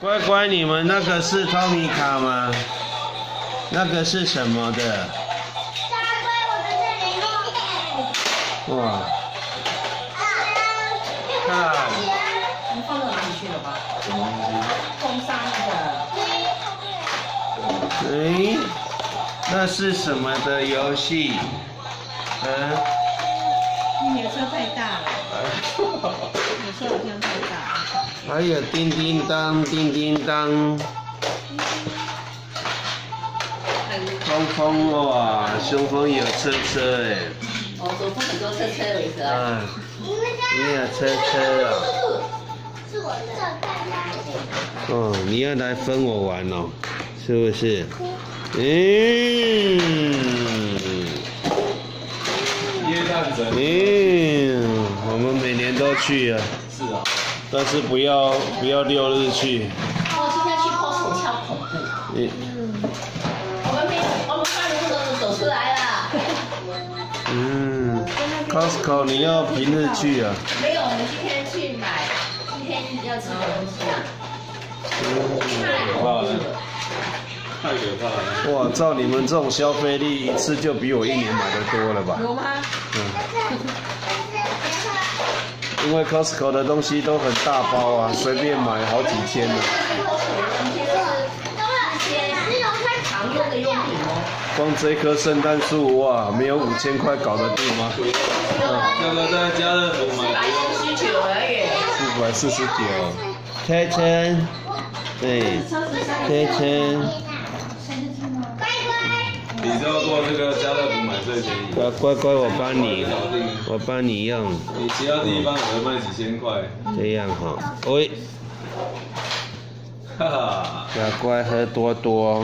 乖乖，你们那个是透明卡吗？那个是什么的？大龟，我的是零号。哇，看，你放到哪里去了吧？什么东风沙那个。诶，那是什么的游戏？嗯，你的车太大了，你车好像太大。还有叮叮当，叮叮当，空空哇，雄风有车车哎，哦，走风很多车车为主啊。啊，你们家你有车车啊？是我的。哦，你要来分我玩哦，是不是？嗯，耶诞城嗯，我们每年都去啊，但是不要不要六日去。哦，今天去 Costco 超恐怖。嗯我们没有，我们八点钟走出来了。嗯，Costco 你要平日去啊？没有，我们今天去买今天要吃的东西啊。可怕了，太可怕了。哇，照你们这种消费力，一次就比我一年买的多了吧？有吗？嗯，因为 Costco 的东西都很大包啊，随便买好几千呢。常用的用品哦。光这棵圣诞树哇，没有五千块搞得定吗？那个在家乐福买百四十九而已。四百四十九。开车，对，开车。你只要做这个家乐福买最便宜，乖乖乖，我帮你，我帮你用，你其他地方可能卖几千块，这样哈。喂，哈哈。乖乖喝多多。